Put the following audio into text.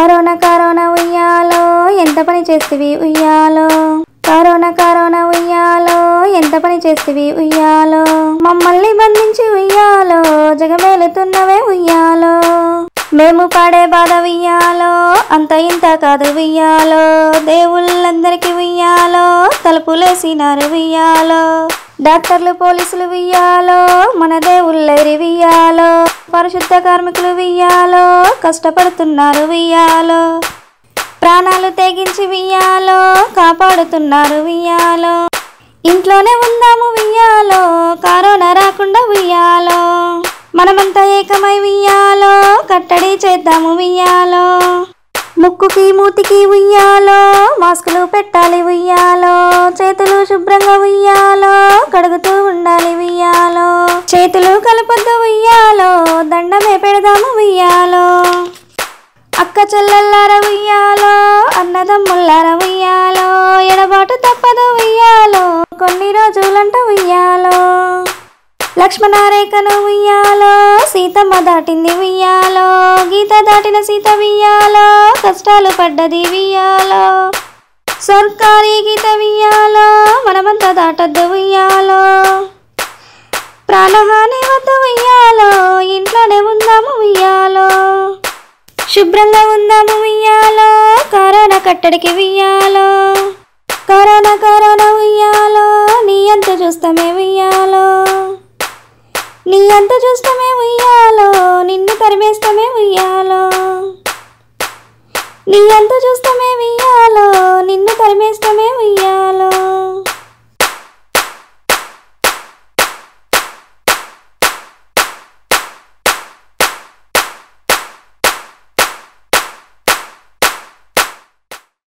Corona corona ఉయ్యాలో ఎంత పని చేస్తేవి ఉయ్యాలో? కరోనా కరోనా ఉయ్యాలో ఎంత పని చేస్తేవి ఉయ్యాలో? మమ్మల్ని బంధించి ఉయ్యాలో జగమేలుతున్నవే ఉయ్యాలో. మేము పాడే బాధ ఉయ్యాలో అంత ఇంత కాదు ఉయ్యాలో. దేవుళ్ళందరికీ ఉయ్యాలో తలుపులేసినారు ఉయ్యాలో. డాక్టర్లు పోలీసులు వియ్యాలో మన దేవుళ్ళరి వియ్యాలో పరిశుద్ధ కార్మికులు వియ్యాలో కష్టపడుతున్నారు వియ్యాలో. ప్రాణాలు తెగించి వియ్యాలో కాపాడుతున్నారు వియ్యాలో. ఇంట్లోనే ఉందాము వియ్యాలో కరోనా రాకుండా వియ్యాలో. మనమంతా ఏకమై వియ్యాలో కట్టడి చేద్దాము వియ్యాలో. ముక్కుకి మూతికి ఉయ్యాలో మాస్కులు పెట్టాలి ఉయ్యాలో చేతులు శుభ్రంగా ఉయ్యాలో కడుగుతూ ఉండాలి ఉయ్యాలో. చేతులు కలపద్దు ఉయ్యాలో. దండమే పెడదాము ఉయ్యాలో. అక్క చెల్లెల్లార ఉయ్యాలో. అన్నదమ్ముల్లార ఉయ్యాలో. ఎడబాటు తప్పదు ఉయ్యాలో. కొన్ని రోజులంట ఉయ్యాలో. లక్ష్మణారేఖను ఉయ్యాలో. సీతమ్మ దాటింది ఉయ్యాలో. గీత దాటిన సీత వియ్యాలో కష్టాలు పడ్డది వియ్యాలో సర్కారీ గీత వియ్యాలో మనమంతా దాటద్దు ఉయ్యాలో ప్రాణహాని వద్ద ఉయ్యాలో ఇంట్లోనే ఉందాము ఉయ్యాలో శుభ్రంగా ఉందాము ఉయ్యాలో కరోనా కట్టడికి ఉయ్యాలో కరోనా కరోనా ఉయ్యాలో నీ అంత చూస్తామే ఉయ్యాలో నీ అంత చూస్తామే ఉయ్యాలో నిన్ను తరిమేస్తామే ఉయ్యాలో నీ అంత చూస్తామే